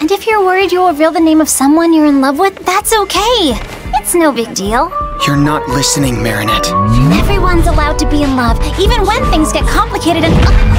And if you're worried you'll reveal the name of someone you're in love with, that's okay. It's no big deal. You're not listening, Marinette. Everyone's allowed to be in love, even when things get complicated and...